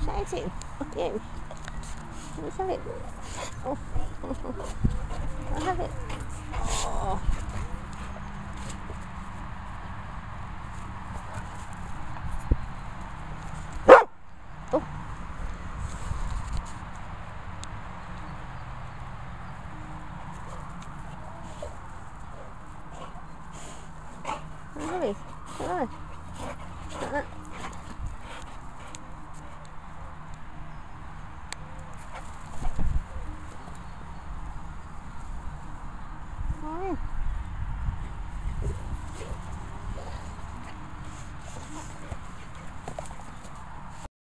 exciting. You. Let's have it. Oh. I'll have it. Oh. Oh. I'll have it. Come on. Come on.